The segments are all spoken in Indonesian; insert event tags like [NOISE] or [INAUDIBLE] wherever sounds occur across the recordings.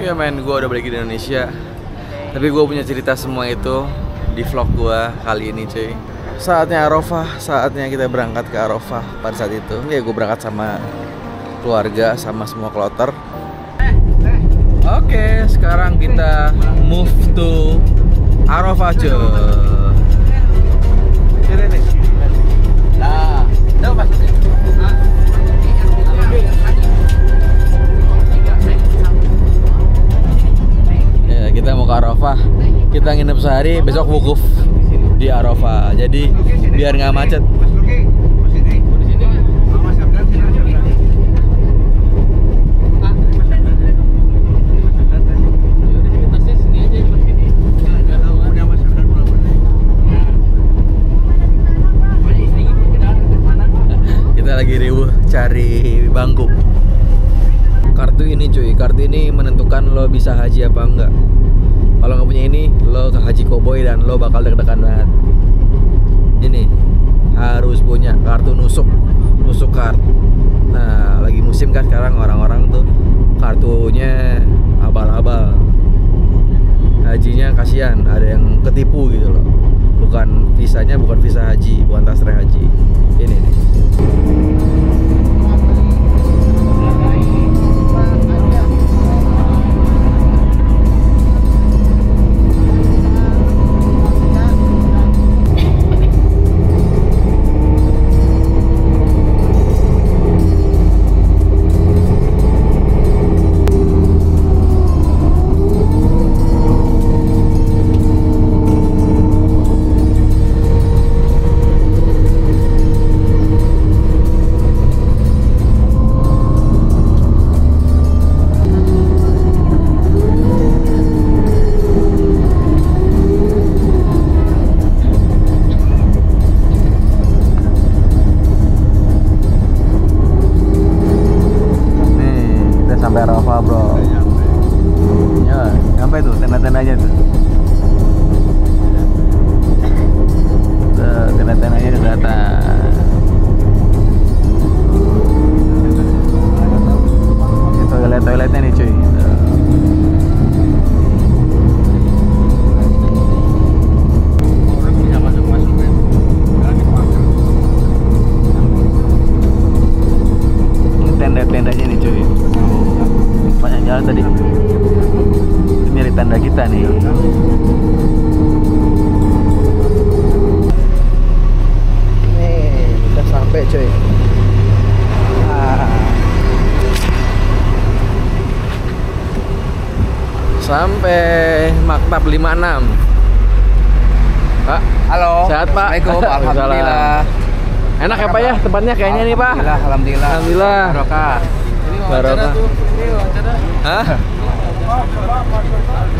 Iya men, gue udah balik di Indonesia. Tapi gue punya cerita semua itu di vlog gue kali ini cuy. Saatnya Arafah, saatnya kita berangkat ke Arafah pada saat itu. Ya gue berangkat sama keluarga, sama semua kloter. Oke, sekarang kita move to Arafah cuy. Nah, udah mas kita mau ke Arafah. Kita nginep sehari, besok wukuf di Arafah. Jadi biar nggak macet. Kita lagi riuh cari bangku. Kartu ini cuy, kartu ini menentukan lo bisa haji apa enggak. Kalau nggak punya ini, lo ke haji koboi dan lo bakal deg-degan banget. Ini harus punya kartu nusuk, nusuk kart. Nah, lagi musim kan sekarang orang-orang tuh kartunya abal-abal. Hajinya kasihan, ada yang ketipu gitu loh. Bukan visanya, bukan visa haji, bukan tasreh haji. tanda kita nih nih udah sampai cuy ah. sampai maktab 56 Pak. Halo. Sehat Pak. [LAUGHS] Alhamdulillah. Enak ya Pak ya tempatnya kayaknya nih Pak. Alhamdulillah. Alhamdulillah. Barokah. Ini wawancara Barokah. tuh. Ini wawancara. Hah?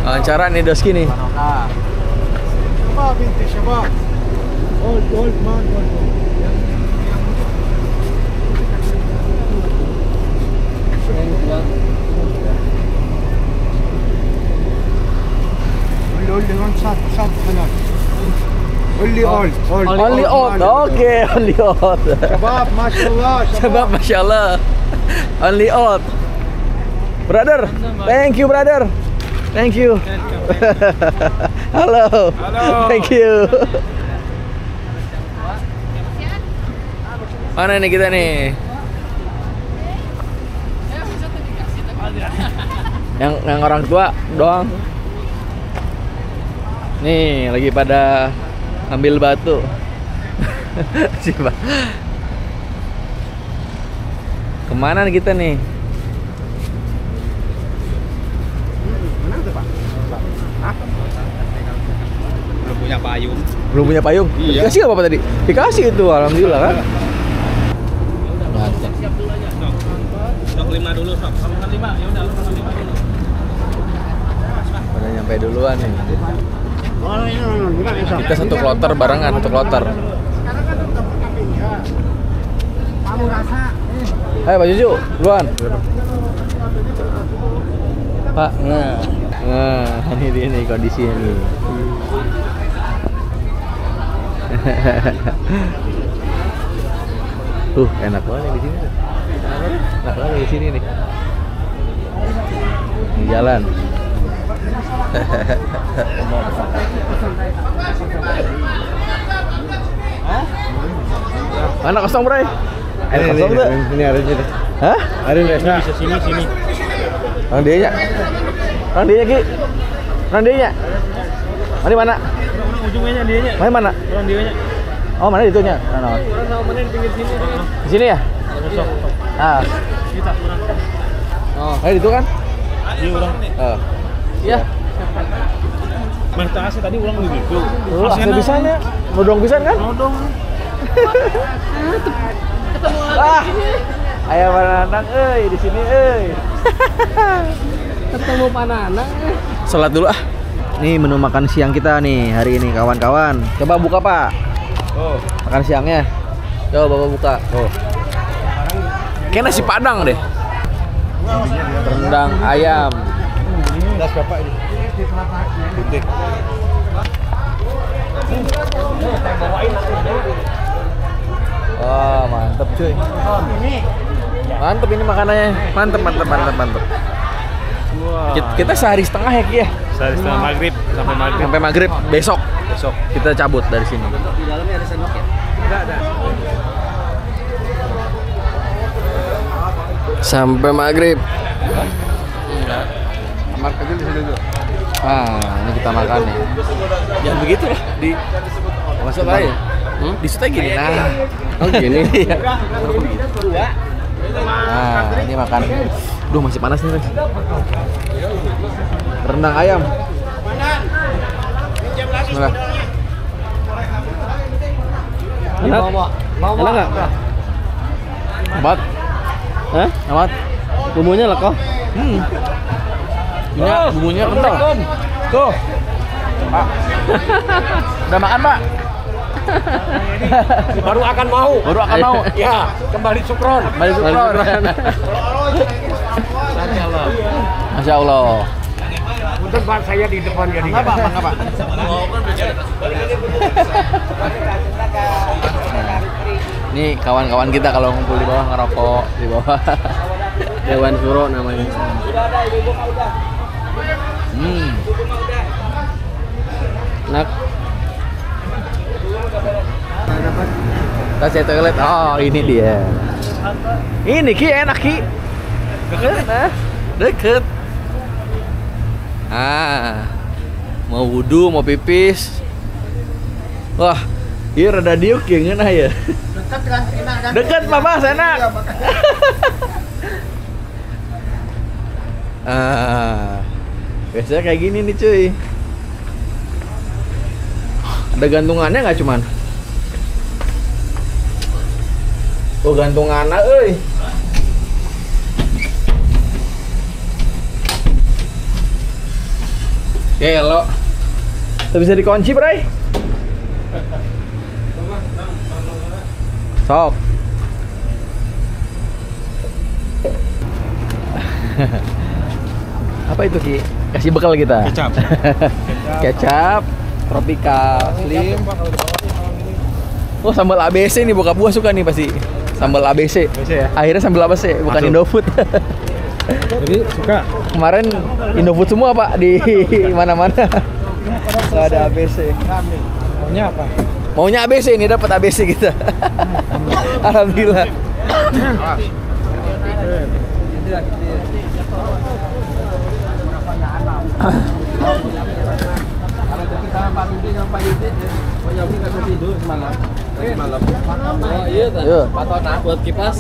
Lancaran nih Doski nih. Old, old man, old man. Only old. Only, only old. Oke, only old. Shabab, masya Allah. Shabab, masya Allah. Only old. Brother Thank you brother. Thank you. [LAUGHS] Halo. Thank you. Mana nih kita nih? Yang, yang orang tua doang. Nih lagi pada ambil batu. [LAUGHS] Coba Ke mana kita nih? Belum punya payung. Belum punya payung? Iya. Dikasih nggak apa tadi? Dikasih itu, alhamdulillah kan. Sok lima dulu, sok. Lima, ya udah makan lima dulu. Pada nyampe duluan nih. Oh, ini, ini, ini, ini, ini. Kita satu kloter barengan, satu kloter. Kamu rasa Ayo Pak Cucu, duluan. Pak, nah, nah ini dia nih kondisinya nih. Tuh, enak banget yang di sini. Enak banget di sini nih. Di jalan. Mana kosong, Bray? Ada kosong tuh. Ini ada sini. Hah? Ada. Bisa sini sini. Orang dia nya. Orang dia nya, Ki. Orang dia nya. Mana mana? Orang ujungnya dia nya. Mana mana? Dia nya. Oh, mana itu nya? Orang sama mana di pinggir sini. Di sini ya? Ah. Kita orang. Oh, eh itu kan? Iya orang. Oh. Iya. Mah tas tadi ulang begitu. Lu asa bisanya. Nodong pisan kan? Nodong. Ah. Aya mana anak euy di sini euy. [LAUGHS] Ketemu panana. Salat dulu ah. Nih menu makan siang kita nih hari ini kawan-kawan. Coba buka, Pak. Oh. Makan siangnya. Coba Bapak buka. Oh. Kayak nasi padang deh. Rendang ayam. Das Bapak ini. Putih. Wah, mantep cuy. Mantep ini makanannya. Mantep, mantep, mantep, mantep. Wah. Kita, kita sehari setengah ya, Ki ya. Sehari setelah maghrib sampai maghrib. Sampai maghrib besok. Besok kita cabut dari sini. Di dalamnya ada sendok ya? Enggak ada. Sampai maghrib. Kamar kecil di sini tuh. Ah, ini kita makan nih. Jangan begitu lah di masuk aja. Hmm? Di situ gini. Nah. Oh gini. [LAUGHS] Iya. Nah, ini makan. Duh, masih panas nih, Res. Rendang ayam. Bismillah. Enak? Enak nggak? Amat. Hah? Bumbunya lekoh. Hmm. Bumbunya, bumbunya kental. Tuh. Pak. Udah makan, Pak? Baru akan mau. Baru akan mau. Ya, kembali sukron. Balik sukron. [LAUGHS] Masya Allah. Untuk Pak saya di depan jadi. Enggak, Pak. Enggak, Pak. Ini kawan-kawan kita kalau ngumpul di bawah ngerokok di bawah. Dewan Suro namanya. Hmm. Nak. Tas toilet. Oh, ini dia. Ini Ki enak Ki. Nah. Deket. Ah. Mau wudhu, mau pipis. Wah, iya rada diuk ya ngena ya. Dekat kan enak kan? Deket Pak Bas, enak. [LAUGHS] ah. Biasanya kayak gini nih cuy. Ada gantungannya nggak cuman? Oh gantungannya, Gelo. Tuh bisa dikunci, Bray. Sok. [LAUGHS] Apa itu Ki? Kasih bekal kita. Kecap. [LAUGHS] Kecap, tropical, slim. Oh sambal ABC nih bokap gua suka nih pasti. Sambal ABC. ABC ya? Akhirnya sambal ABC, bukan Masuk. Indofood. [LAUGHS] Jadi suka. Kemarin Indofood semua Pak di mana-mana. Gak ada ABC. Maunya apa? Maunya ABC ini dapat ABC kita. Alhamdulillah. Oh iya tah. Iya. Patona buat kipas.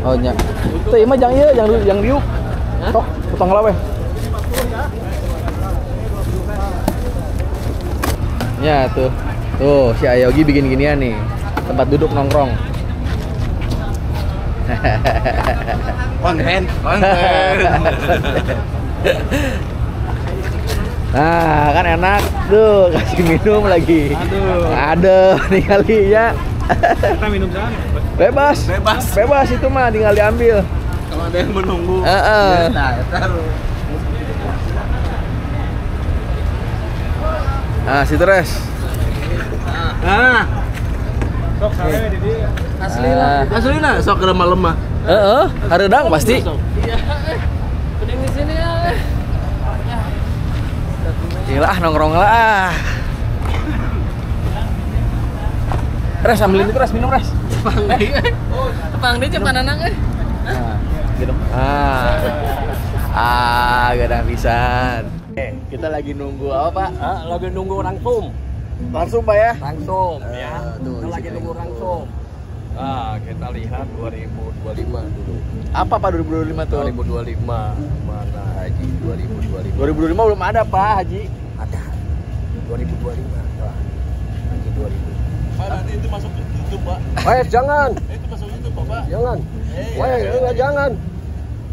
Oh nya. Tuh mah jangan ieu, jangan yang diuk. Tok, potong lawe. Ya tuh. Tuh si Ayogi bikin ginian nih. Tempat duduk nongkrong. [LAUGHS] Konten. Nah, kan enak tuh kasih minum lagi. Aduh. Aduh, [LAUGHS] nih kali ya. Kita minum sana. Bebas. Bebas. Bebas itu mah tinggal diambil. Kalau ada yang menunggu. Heeh. Nah, taruh. Ah, situ res. Nah. Sok sare di dia. Asli lah. Asli lah sok ke lemah-lemah. Heeh, hareudang pasti. di sini ya. Gila ah, nongkrong lah. Res ambilin itu res minum res. Pang dia. Pang dia cepat anak eh. Nah. Ah. Ah, gak ada habisan. Eh, kita lagi nunggu apa, Pak? Ah, lagi nunggu rangsum. Langsung, Pak ya? Rangsum Eh, ya. tuh, Kita di lagi nunggu rangsum. Ah, kita lihat 2025 dulu. Apa Pak 2025 tuh? 2025 mana haji 2025 2025 belum ada, Pak, Haji. ada 2025 Wah, haji 2000 Pak nanti itu masuk YouTube Pak. Wah, jangan. Itu masuk YouTube Pak. Jangan. Wah, enggak jangan.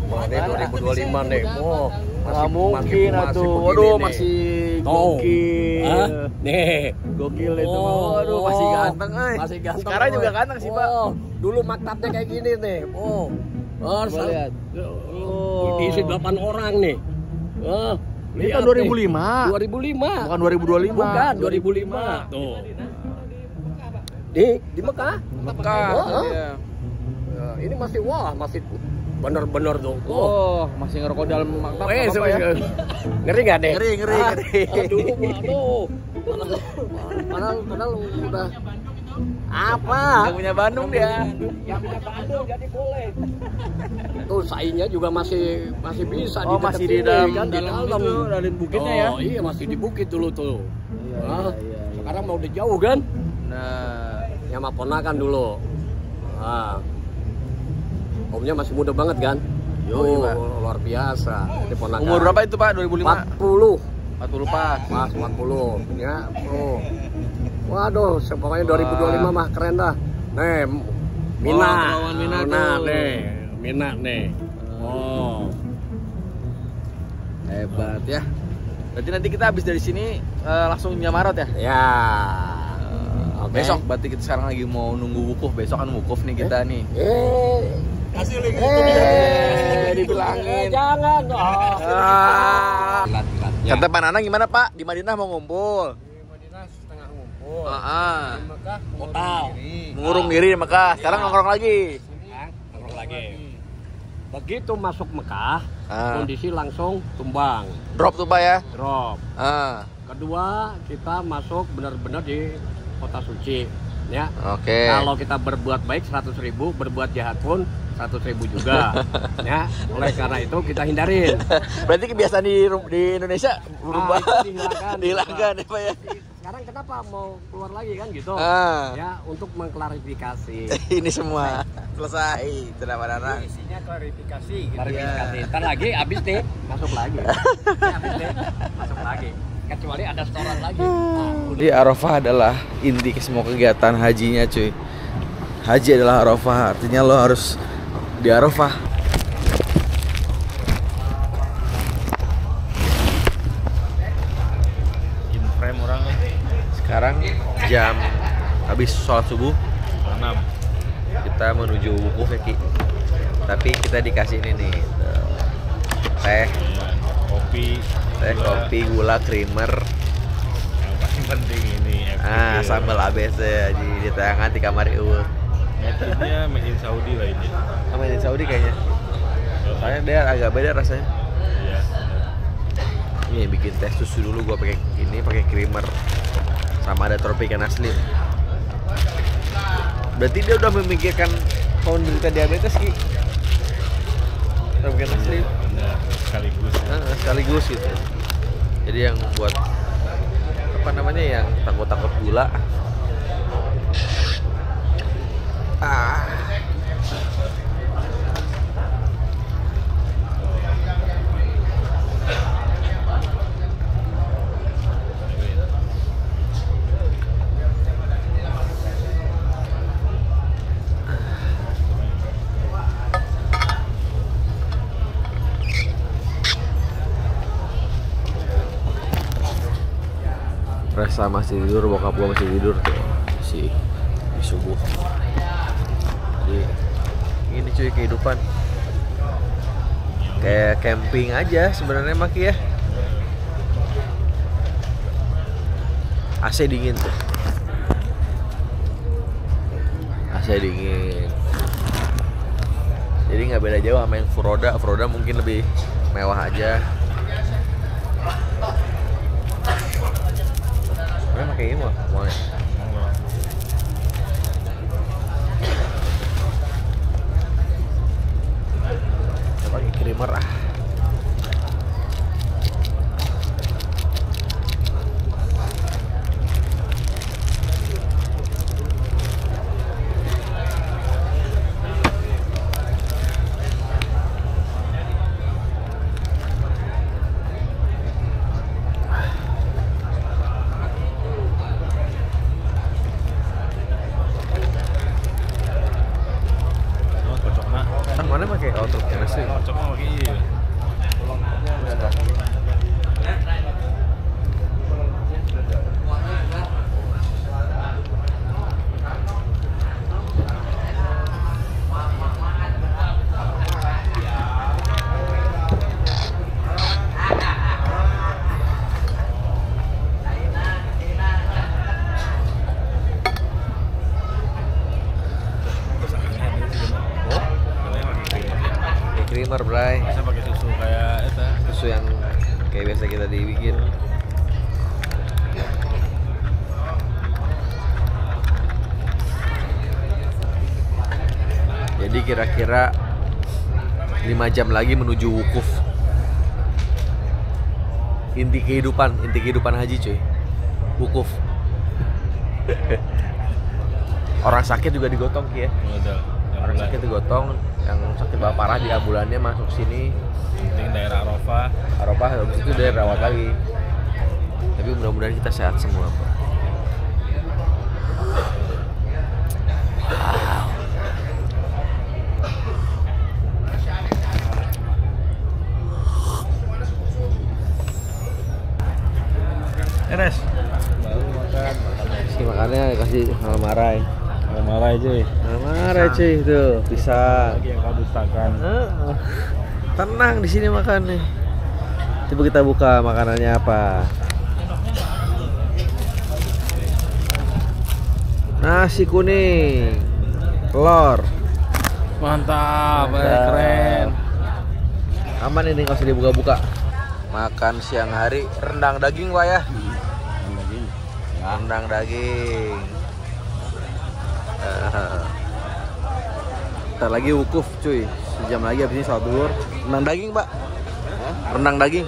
Wah, ini 2025 nih. Oh, Nggak mungkin masih atuh. Waduh, masih gokil. Hah? Nih. Gokil itu. Oh, Waduh, masih oh. ganteng, eh. Masih ganteng. Sekarang juga ganteng sih, Pak. Oh, dulu maktabnya kayak gini nih. Oh. Oh, lihat. Oh. Diisi 8 orang nih. Oh, Ini nih. 2005. 2005. Bukan 2025. Bukan 2005. Tuh. Di di Mekah. Mekah. Oh, oh. iya. Ya, ini masih wah, masih bener-bener tuh. Oh. Oh, masih ngerokok dalam maktab Eh, apa ya? ngeri nggak deh? Ngeri, ngeri, Ah, ngeri. [LAUGHS] Aduh, aduh. Padahal, padahal, padahal udah apa? Yang punya Bandung dia. Yang punya Bandung jadi boleh. Tuh saingnya juga masih masih bisa Oh, masih di dalam, kan, di dalam, dalam. itu, dalam bukitnya ya. Oh, iya masih di bukit dulu tuh. Iya, Ah, iya, iya. Sekarang mau udah jauh kan? Nah, sama ponakan dulu. Ah. Omnya masih muda banget kan? Yo, Oh, Pak. luar biasa. Ini ponakan. umur berapa itu Pak? 2005? 40. 40 pas. Mas 40 ya. Oh. Waduh, pokoknya 2025 mah keren dah. Nih, Mina. Oh, Mina Mina nih. Mina nih. Oh. Hebat ya. Berarti nanti kita habis dari sini eh, langsung Nyamarat ya? Ya. Eh, Oke. Besok berarti kita sekarang lagi mau nunggu wukuf. Besok kan wukuf nih kita nih. Eh. Kasih link Eh, dibilangin. Eh, jangan. Oh. Ah. Kata Pak Nanang gimana Pak? Di Madinah mau ngumpul? Di Madinah setengah ngumpul. Ah, ah. Di Mekah Total. diri. Mengurung diri di Mekah. Sekarang nongkrong lagi. Nongkrong lagi. Begitu masuk Mekah, Ah. kondisi langsung tumbang, Drop tuh Pak ya. drop. Ah. Kedua, kita masuk benar-benar di kota suci. Ya, Oke. kalau kita berbuat baik 100 ribu, berbuat jahat pun 100 ribu juga. [LAUGHS] ya, oleh karena itu kita hindarin. Berarti kebiasaan di di Indonesia berubah. itu dihilangkan. [LAUGHS] Dihilangkan ya Pak ya. Sekarang kenapa mau keluar lagi kan gitu? Ah. Ya, untuk mengklarifikasi. [LAUGHS] Ini semua selesai. Sudah Pak Nanang. Isinya klarifikasi gitu. Klarifikasi. Ntar lagi habis nih masuk lagi. habis nih masuk lagi. Kecuali ada setoran lagi. Nah, udah. Jadi Arafah adalah inti ke semua kegiatan hajinya cuy. Haji adalah Arafah, artinya lo harus di Arafah. In frame orang Sekarang jam habis sholat subuh 6 Kita menuju wukuf ya Ki Tapi kita dikasih ini nih tuh. Teh, kopi teh, kopi, gula, creamer yang paling penting ini Ah, sambal ABC di di tangan di kamar. Mesinnya made in Saudi lah ini Sama di Saudi kayaknya. Soalnya dia agak beda rasanya. iya Ini bikin tes susu dulu gua pakai ini pakai creamer. Sama ada Tropicana Slim. Berarti dia udah memikirkan kaum menderita diabetes ki. Tropicana Slim. Sekaligus Nah, sekaligus gitu. Jadi yang buat apa namanya yang takut-takut gula. Ah. Resa masih tidur, bokap gua masih tidur tuh si di subuh. Jadi ini cuy kehidupan kayak camping aja sebenarnya Maki ya. AC dingin tuh. AC dingin. Jadi nggak beda jauh sama yang Furoda. Furoda mungkin lebih mewah aja Mana pakai ini mah uangnya Kita pakai creamer ah Oh, cocok nak. Kan mana pakai outro chemistry sih? Cocok mah pakai iya. Terus aneh ini sih, Bang. Oh, Namanya pakai creamer ya. pakai creamer, Bray. Bisa pakai susu kayak itu. Susu yang kayak biasa kita dibikin. Jadi kira-kira 5 jam lagi menuju wukuf. Inti kehidupan, inti kehidupan haji cuy. Wukuf. [LAUGHS] Orang sakit juga digotong ya. Orang sakit digotong, yang sakit banget parah di ambulannya masuk sini. Penting daerah Arafah. Arafah habis itu dia rawat lagi. Tapi mudah-mudahan kita sehat semua, Pak. Eres. Baru makan. Si makannya kasih sama Marai. Mau marah aja. ya. Sama Marai cuy tuh, pisang. Lagi yang kau dustakan. Heeh. Tenang di sini makan nih. Coba kita buka makanannya apa. Nasi kuning, telur, Mantap, Mantap. keren. aman ini nggak usah dibuka-buka. Makan siang hari rendang daging pak ya. Rendang daging. Eh, [LAUGHS] Ntar lagi wukuf cuy. Sejam lagi habis ini duhur. Rendang daging pak. Rendang daging.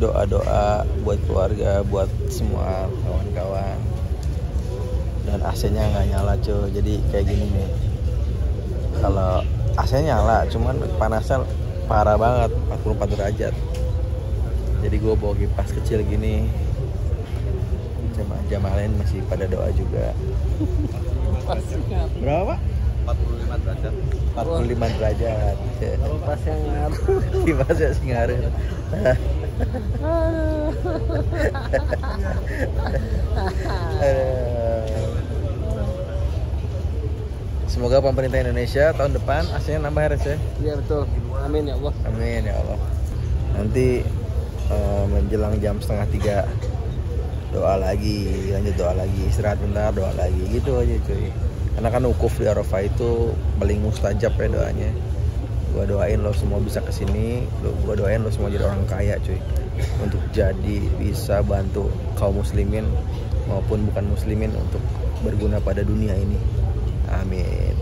Doa-doa buat keluarga, buat semua kawan-kawan. Dan AC-nya nggak nyala cuy, jadi kayak gini nih. Kalau AC nyala, cuman panasnya parah banget, 44 derajat. Jadi gue bawa kipas kecil gini. Jamaah-jamaah lain masih pada doa juga. Berapa? 45 derajat. 45 derajat. Kipas yang ngaruh. [LAUGHS] Kipas yang ngaruh. [LAUGHS] Semoga pemerintah Indonesia tahun depan AC-nya nambah RS ya. Iya betul. Amin ya Allah. Amin ya Allah. Nanti eh, menjelang jam setengah tiga doa lagi, lanjut doa lagi, istirahat bentar, doa lagi, gitu aja cuy. Karena kan wukuf di Arafah itu paling mustajab ya doanya. Gua doain lo semua bisa ke sini. Lo, gua doain lo semua jadi orang kaya, cuy. Untuk jadi bisa bantu kaum muslimin maupun bukan muslimin untuk berguna pada dunia ini. Amin.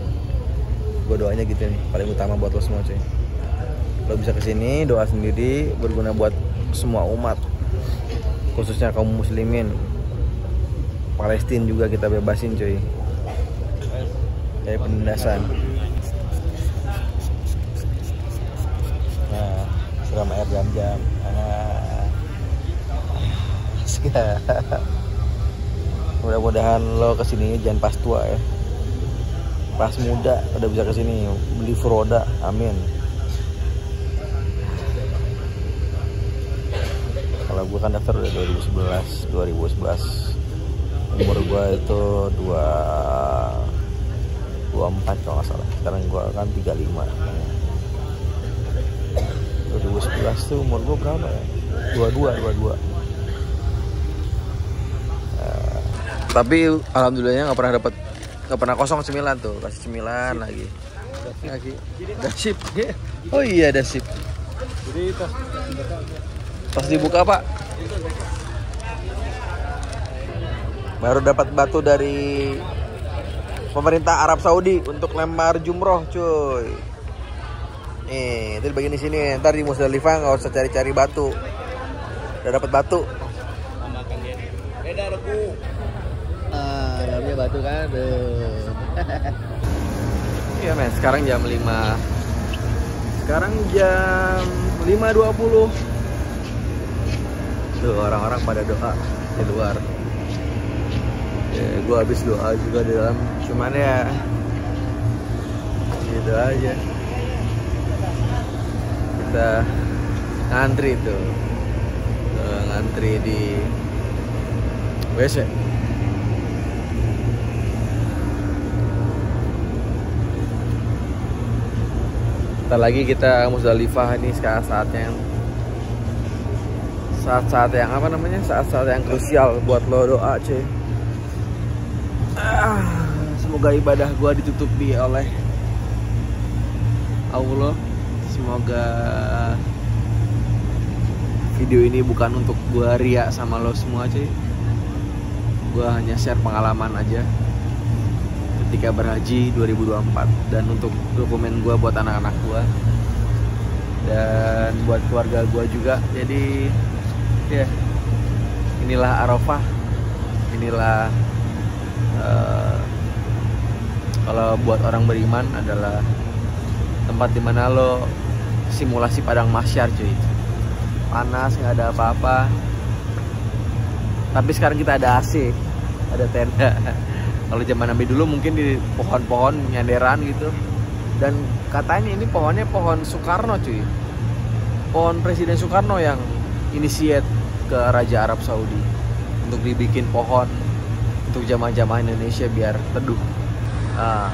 Gue doanya gitu nih, paling utama buat lo semua, cuy. Lo bisa ke sini, doa sendiri, berguna buat semua umat, khususnya kaum muslimin. Palestina juga kita bebasin, cuy. Kayak penindasan. Nah, siram air jam-jam. Ah. [LAUGHS] Mudah-mudahan lo ke sini jangan pas tua ya. Pas muda udah bisa ke sini beli Furoda, amin. Kalau gue kan daftar udah 2011, 2011. Umur gue itu 2 24 kalau nggak salah. Sekarang gue kan 35. 2011 tuh umur gue berapa ya? 22, 22. Eh, tapi alhamdulillahnya nggak pernah dapat nggak pernah kosong cemilan tuh kasih cemilan lagi lagi ada sip oh iya ada sip Jadi tas pas dibuka pak baru dapat batu dari pemerintah Arab Saudi untuk lempar jumroh cuy. Nih itu di bagian di sini. Ntar di Musdalifah nggak usah cari-cari batu. Udah dapat batu. Beda regu. Ah, namanya batu kan. Iya men, sekarang jam 5 Sekarang jam 5.20 Tuh orang-orang pada doa di luar. Ya, Gue habis doa juga di dalam Cuman ya Gitu aja. Kita ngantri tuh. Tuh, Ngantri di WC Bentar lagi kita Musdalifah ini sekarang saatnya yang saat-saat yang apa namanya? Saat-saat yang krusial buat lo doa cuy semoga ibadah gua ditutupi oleh Allah. Semoga video ini bukan untuk gua ria sama lo semua cuy. Gua hanya share pengalaman aja ketika berhaji 2024 dan untuk dokumen gua buat anak-anak gua dan buat keluarga gua juga. Jadi ya inilah Arafah. Inilah eh, kalau buat orang beriman adalah tempat di mana lo simulasi padang masyar cuy. Panas nggak ada apa-apa. Tapi sekarang kita ada AC ada tenda [LAUGHS] kalau zaman Nabi dulu mungkin di pohon-pohon nyanderan gitu. Dan katanya ini pohonnya pohon Soekarno cuy. Pohon Presiden Soekarno yang inisiat ke Raja Arab Saudi untuk dibikin pohon untuk jamaah-jamaah Indonesia biar teduh ah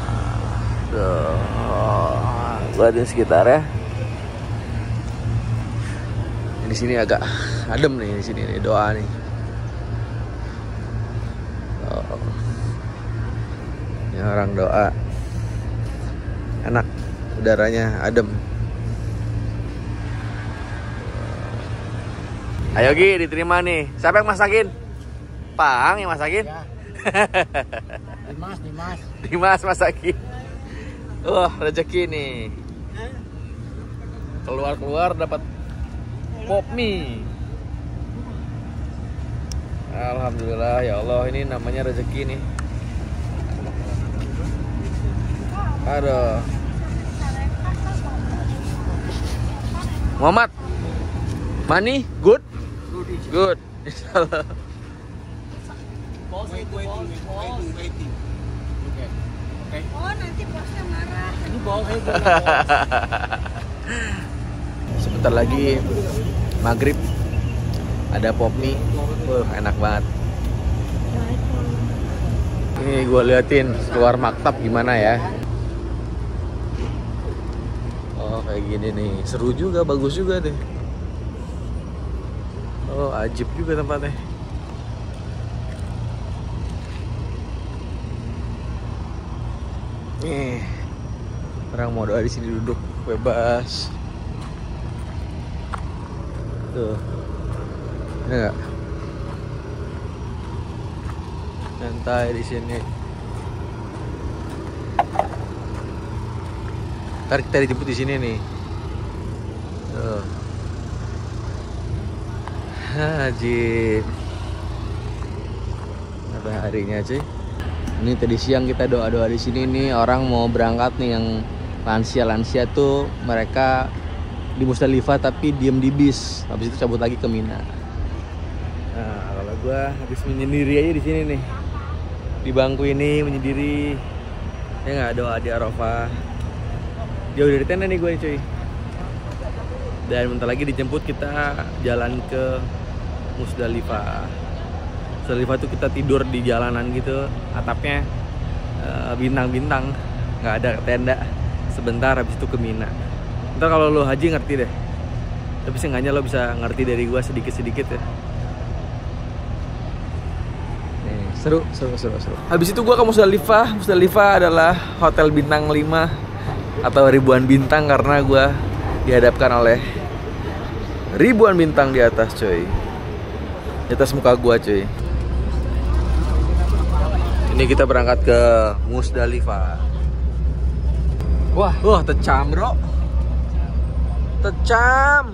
tuh gua di sekitar ya di sini agak adem nih di sini nih doa nih Oh. Ini orang doa. Enak udaranya adem. Ayo Gi, diterima nih. Siapa yang masakin? Pang yang masakin? Ya. [LAUGHS] Dimas, Dimas. Dimas masakin. Wah, rezeki nih. Keluar-keluar dapat pop mie. Alhamdulillah ya Allah ini namanya rezeki nih. Aduh. Muhammad. Money good? Good. [LAUGHS] Insyaallah. Oh nanti bosnya marah. Ini saya [LAUGHS] Sebentar lagi maghrib ada pop mie. Wah, enak banget. Ini gue liatin keluar maktab gimana ya. Oh kayak gini nih, seru juga, bagus juga deh. Oh ajib juga tempatnya. Nih, orang mau doa di sini duduk. bebas. Tuh. Ya nggak? Santai di sini. Ntar kita dijemput di sini nih. Tuh. Haji. Mataharinya cuy. Ini tadi siang kita doa-doa di sini nih orang mau berangkat nih yang lansia-lansia tuh mereka di Musdalifah tapi diem di bis. Habis itu cabut lagi ke Mina. Nah, kalau gua habis menyendiri aja di sini nih. Di bangku ini menyendiri. Ya nggak doa di Arafah. Jauh dari tenda nih gue cuy. Dan bentar lagi dijemput kita jalan ke Musdalifah. Musdalifah tuh kita tidur di jalanan gitu, atapnya eh, bintang-bintang, nggak ada tenda. Sebentar habis itu ke Mina. Ntar kalau lo haji ngerti deh. Tapi seenggaknya lo bisa ngerti dari gua sedikit-sedikit ya. Nih, seru, seru, seru, seru. Habis itu gua ke Musdalifah. Musdalifah adalah hotel bintang 5 atau ribuan bintang karena gua dihadapkan oleh ribuan bintang di atas, coy. Di atas muka gua, coy. Ini kita berangkat ke Musdalifah. Wah, wah tecam, Bro. Tecam.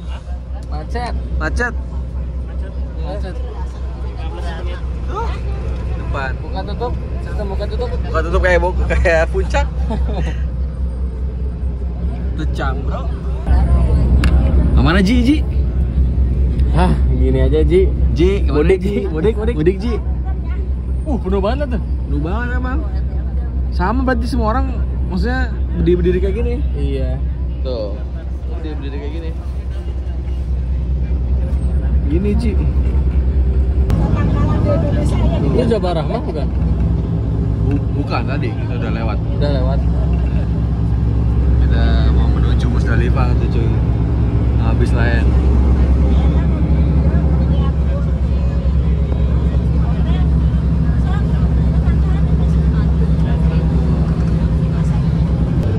Macet. Macet. Macet. Tuh. Depan. Buka tutup. Sistem buka tutup. Bukan tutup kayak buku kayak puncak. [LAUGHS] Tecam, Bro. Ke mana Ji, Ji? Hah, gini aja Ji. Ji, Mudik, Ji. Mudik, mudik. Mudik, Ji. Uh, penuh banget tuh. Lu banget emang. Sama berarti semua orang maksudnya berdiri-berdiri kayak gini. Iya. Tuh. Berdiri-berdiri kayak gini. Gini, Ji. Ini Jabal Rahmah bukan? Bu- bukan tadi, kita udah lewat. Udah lewat. Kita mau menuju Musdalifah tuh, cuy. Habis lain.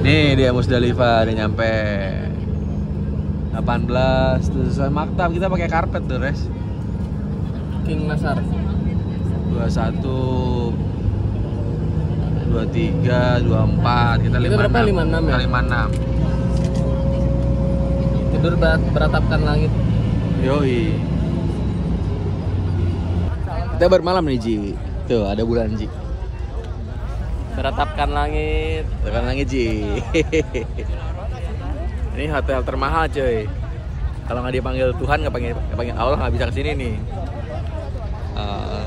Nih dia Musdalifah udah nyampe 18 terus sesuai maktab kita pakai karpet tuh res King Nasar. 21 23 24 kita 56 Kita berapa? 56 ya? 56 Tidur berat, beratapkan langit. Yoi. Kita bermalam nih Ji. Tuh ada bulan Ji. Beratapkan langit. Tekan langit Ji. [LAUGHS] Ini hotel termahal cuy. Kalau nggak dipanggil Tuhan nggak panggil, nggak panggil Allah nggak bisa ke sini nih. Eh,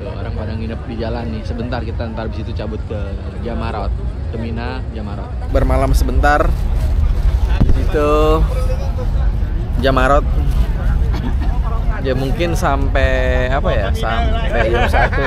tuh, orang pada nginep di jalan nih. Sebentar kita ntar di situ cabut ke Jamarot, ke Mina, Jamarot. Bermalam sebentar. Di situ Jamarot. Ya mungkin sampai apa ya? Sampai jam satu.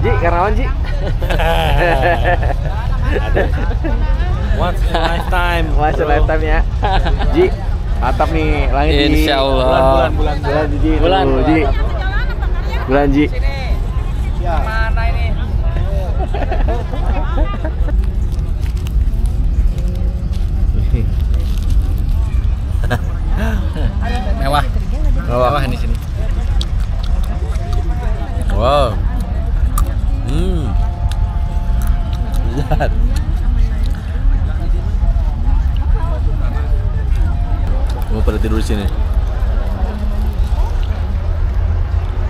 Ji, Karawan Ji. Once in a lifetime. [LAUGHS] Masih lifetime ya. Ji, atap nih langit Ji. Insya Allah. Bulan, bulan, bulan, bulan, Ji. Bulan. Ji. Bulan, Ji. Mana ini? Mewah. Mewah di sini. Wow. Lihat. Mau pada tidur di sini.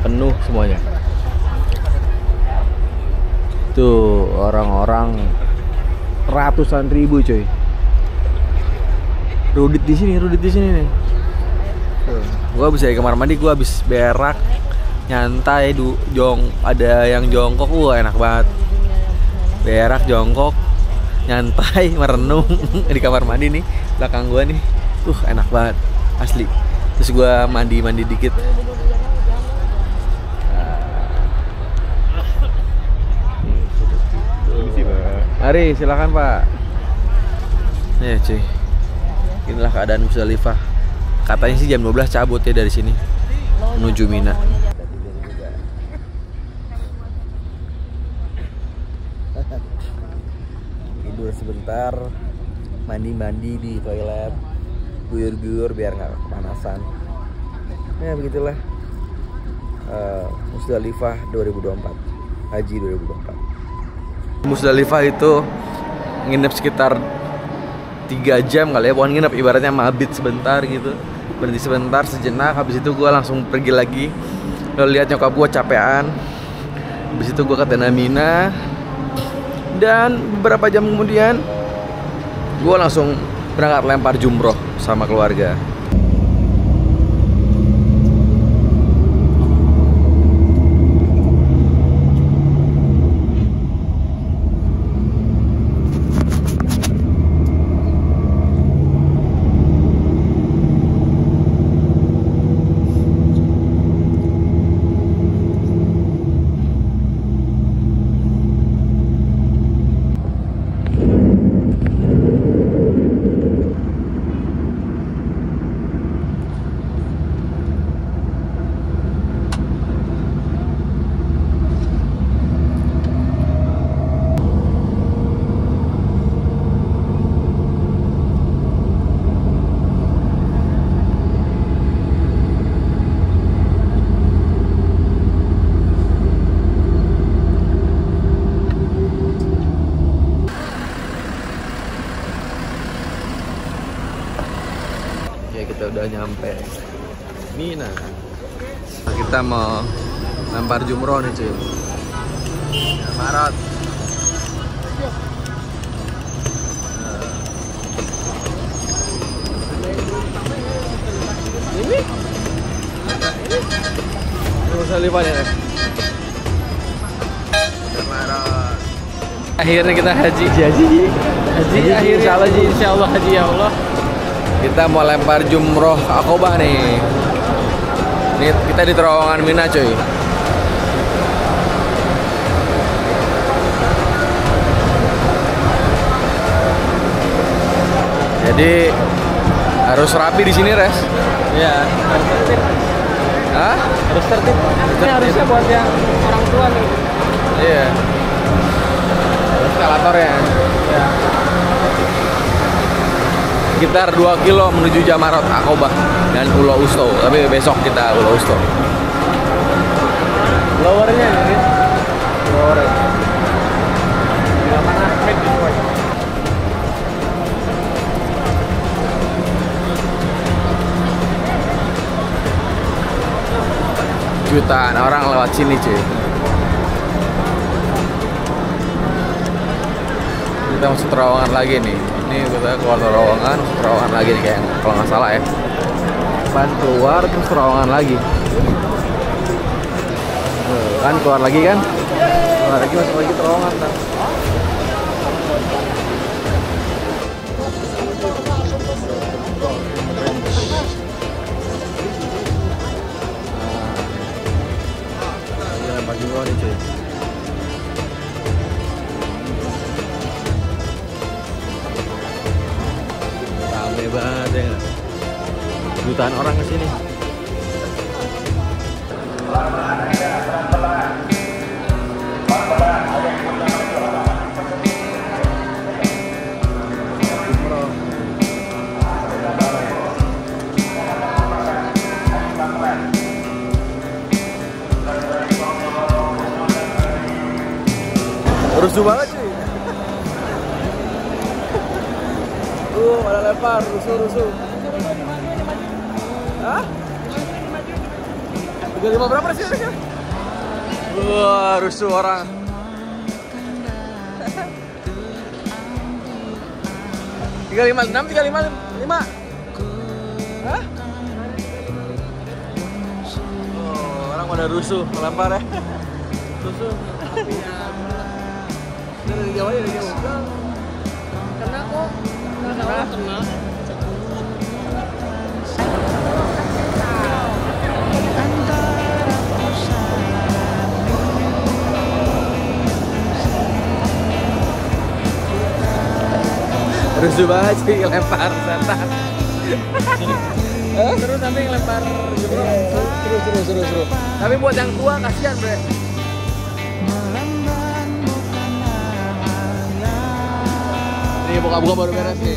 Penuh semuanya. Tuh orang-orang ratusan ribu cuy. Rudit di sini, Rudit di sini nih. Tuh. Gua dari kamar mandi, gua habis berak, nyantai, du, jong, ada yang jongkok, wah enak banget. Berak, jongkok, nyantai [LAUGHS] merenung [LAUGHS] di kamar mandi nih belakang gua nih uh enak banget asli terus gua mandi mandi dikit Mari silakan Pak. Ya cuy. Inilah keadaan Musdalifah. Katanya sih jam 12 cabut ya dari sini menuju Mina. Tidur sebentar, mandi-mandi di toilet, guyur-guyur biar nggak kepanasan. Ya begitulah. Eh, Musdalifah 2024, Haji 2024. Musdalifah itu nginep sekitar tiga jam kali ya. Bukan nginep ibaratnya mabit sebentar gitu. Berhenti sebentar sejenak. Habis itu gue langsung pergi lagi. Lo lihat nyokap gue capean. Habis itu gue ke Tenda Mina dan beberapa jam kemudian gue langsung berangkat lempar jumroh sama keluarga ya nyampe Mina. Kita mau lempar jumroh nih cuy Marat ini? Ini Musdalifah ya. Marat Akhirnya kita haji. Haji Haji. Haji, Haji, akhirnya. insya Allah, Ji. Insya Allah haji ya Allah. Kita mau lempar jumroh akobah nih. Nih kita di terowongan Mina cuy. Jadi harus rapi di sini res. Ya, harus tertib. Hah? Harus tertib. Ini harusnya buat yang orang tua nih. Iya. Eskalator ya. Ya. Sekitar 2 kilo menuju Jamarot Akobah dan Pulau Usto. Tapi besok kita Pulau Usto. Lowernya ini. Lower. Jutaan orang lewat sini cuy. Kita masuk terowongan lagi nih. Ini kita keluar terowongan, terowongan lagi nih kayak kalau nggak salah ya. Pan keluar terus terowongan lagi. Kan keluar lagi kan? Keluar lagi masuk lagi terowongan kan. Jutaan orang ke sini. Rusuh banget cuy. [LAUGHS] Uh, pada lempar, rusuh, rusuh. 35 berapa sih? Wah, rusuh orang. Tiga lima enam, tiga lima lima. Hah? Oh, orang pada rusuh, melempar ya. Rusuh. Dari Jawa ya, dari Jawa. kena kok. Kena. Kena. Rusuh banget sih lempar setan. Seru tapi ngelempar jumroh. Seru seru seru seru. Tapi buat yang tua kasihan bre. Nih buka-buka baru beres nih.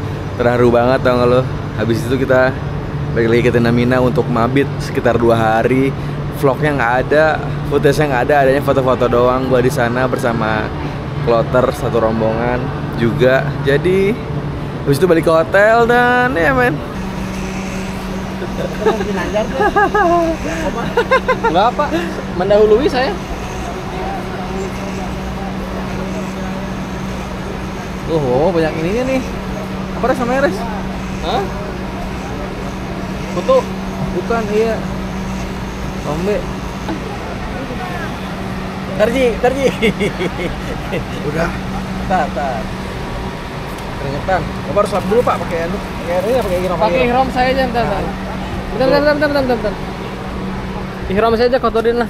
terharu banget tau gak lo? Habis itu kita balik lagi ke Tenda Mina untuk mabit sekitar dua hari. Vlognya nggak ada, footage-nya nggak ada, adanya foto-foto doang. Gua di sana bersama kloter satu rombongan juga. Jadi habis itu balik ke hotel dan ya men. Enggak apa, mendahului saya. Oh, banyak ininya nih. Apa res namanya res? Hah? Foto? Bukan, iya. Tombe. Tarji, Tarji. Udah. Tar, tar. Keringetan. Bapak harus lap dulu pak, pakai anu, pakai ini, pakai ihram. Pakai ihram saya aja bentar. bentar. Bentar, bentar, bentar, bentar, bentar, bentar. Ihram saya aja kotorin lah.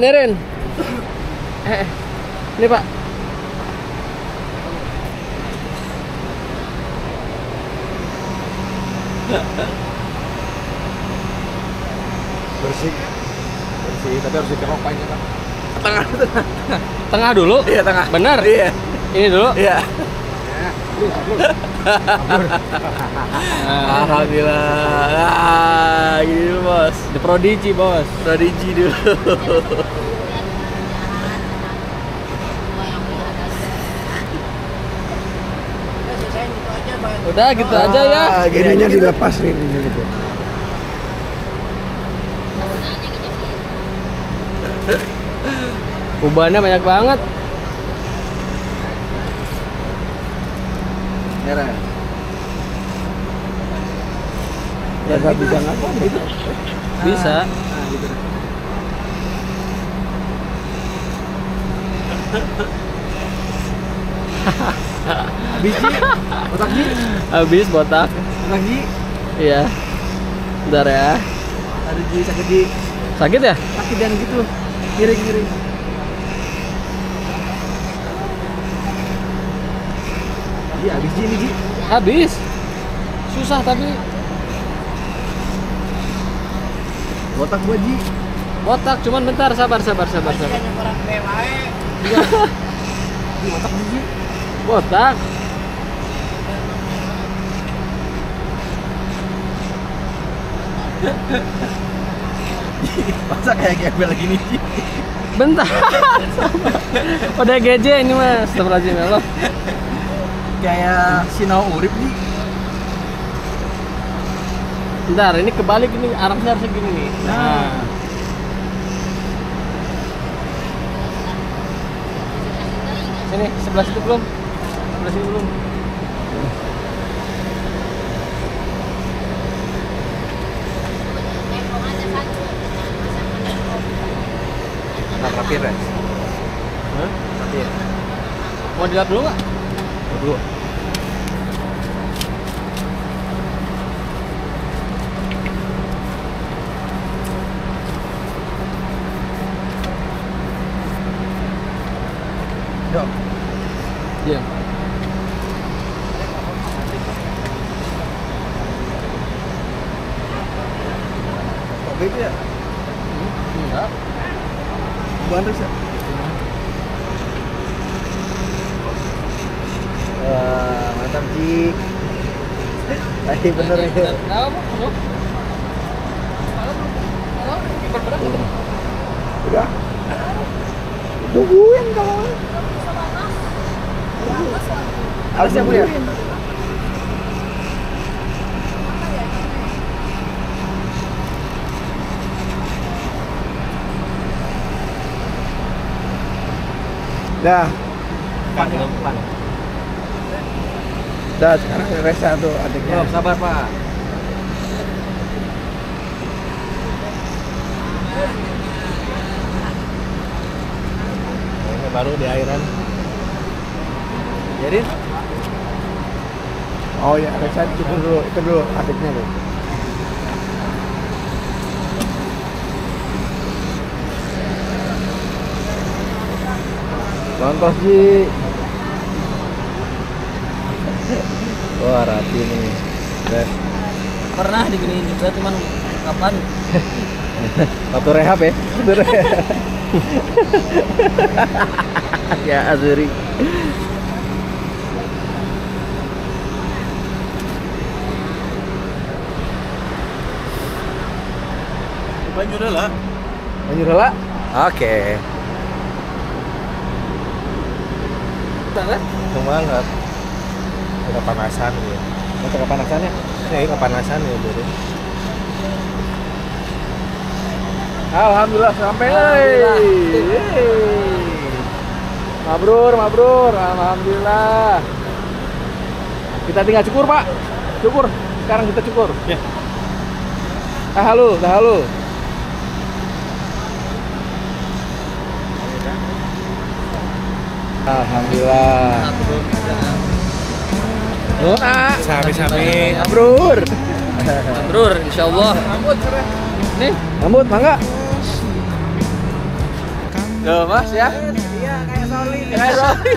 Nirin. Eh, eh. Ini Pak. Bersih. Bersih, tapi harus dikerok panjang pak. Tengah, tengah. Tengah dulu. Iya, tengah. Benar. Iya. Ini dulu. Iya. Alhamdulillah. Ah, gini bos. The Prodigy, Bos. Prodigi dulu. Udah gitu aja ya. Ininya dilepas nih ini gitu. Ubannya banyak banget. Merah. Ya nggak bisa ngapa gitu. Bisa. Nah, gitu. Habis [LAUGHS] Ji. Otak Ji. Habis botak. Otak Ji. Iya. Bentar ya. Aduh Ji, sakit Ji. Sakit ya? Sakit dan gitu. Miring, miring. Ji, habis Ji ini Ji. Habis. Susah tapi Otak gua Ji. botak cuman bentar sabar sabar sabar sabar. Ji, otak Ji, Ji. Botak. Masa kayak gembel gini Ji. Bentar. Udah GJ ini mas. Astagfirullahaladzim ya Allah. Kayak sinau urip Ji. Bentar, ini kebalik ini arahnya harusnya gini nih. Nah. Sini, sebelah situ belum? Sebelah sini belum? Nah, rapi res. Hah? Rapi. Mau dilihat dulu nggak? Dulu. Dok, Iya. kok gitu ya? Enggak. bukan Resa. Wah, mantap Cik. Tadi bener ya. Udah. Tungguin kalau. Harus ya, Bu ya? Dah. Dah, sekarang Resa tuh adiknya. Oh, sabar Pak. Baru di airan. Jadi Oh ya, Resa itu dulu, itu dulu adiknya tuh. Contoh Ji. Wah, rapi nih. Res. Pernah diginiin juga cuman kapan? [LAUGHS] Waktu rehab ya. Waktu rehab. [LAUGHS] ya Azuri. Banjur lah. Oke. Semangat. Udah panasan ya. Untuk kepanasannya. Eh, kepanasan ya. Alhamdulillah sampai. Alhamdulillah. Yeay. Mabrur, mabrur. Alhamdulillah. Kita tinggal cukur, Pak. Cukur. Sekarang kita cukur. Ya. Ah, halo, dah halo. Alhamdulillah. Ah. Sami-sami. Mabrur. Brur, insyaallah. Nih, Rambut, mangga. Tuh, Mas ya. Iya, kayak Soli. Kayak Soli.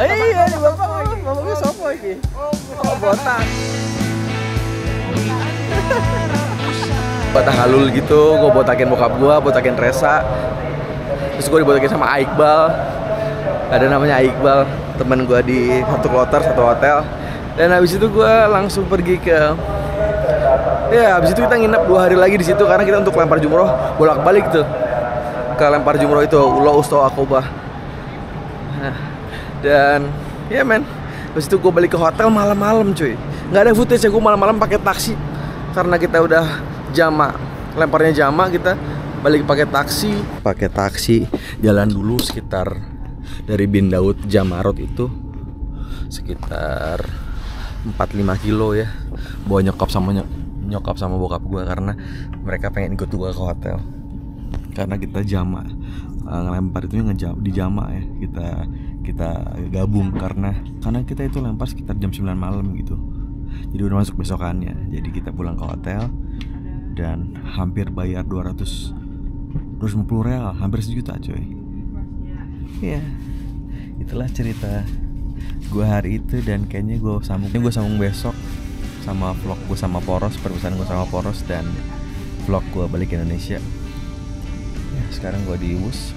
Iya, bapak, bapak gue sopo iki. Oh, botak. Botak halul gitu, gue botakin bokap gue, botakin Resa. Terus gue dibotakin sama Iqbal. Ada namanya Iqbal, temen gue di satu kloter, satu hotel. Dan habis itu gue langsung pergi ke Ya, habis itu kita nginep dua hari lagi di situ karena kita untuk lempar jumroh bolak-balik tuh. Ke lempar jumroh itu Ulo Usto Akobah. Nah, dan ya men, habis itu gue balik ke hotel malam-malam cuy. Nggak ada footage ya gue malam-malam pakai taksi. Karena kita udah jama lemparnya jama kita balik pakai taksi. Pakai taksi jalan dulu sekitar dari bin Daud Jamarot itu sekitar 4-5 kilo ya. Bawa nyokap sama nyok- nyokap sama bokap gue karena mereka pengen ikut gue ke hotel. Karena kita jama Eh, ngelempar itu ngejam di jama ya kita kita gabung karena karena kita itu lempar sekitar jam 9 malam gitu. Jadi udah masuk besokannya. Jadi kita pulang ke hotel dan hampir bayar 200 250 real hampir sejuta coy ya itulah cerita gue hari itu dan kayaknya gue sambung gue sambung besok sama vlog gue sama Poros perpisahan gue sama Poros dan vlog gue balik ke Indonesia. Ya sekarang gue di Wus.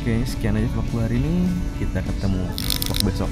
Oke sekian aja vlog gue hari ini. Kita ketemu vlog besok